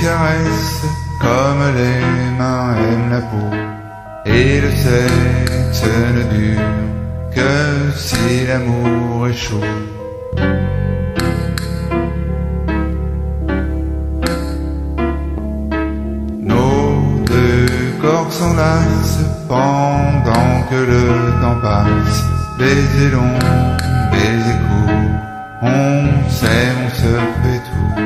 caresses comme les mains aiment la peau. Et le sexe ne dure que si l'amour est chaud. Nos deux corps s'enlacent pendant que le temps passe. Baiser long, baiser court, on s'aime, on se fait tout.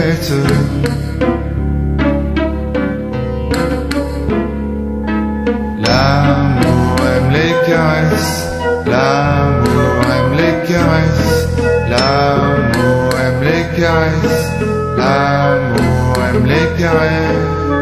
tête. L'amour aime les caresses, l'amour aime les caresses, l'amour aime les caresses, l'amour aime les caresses.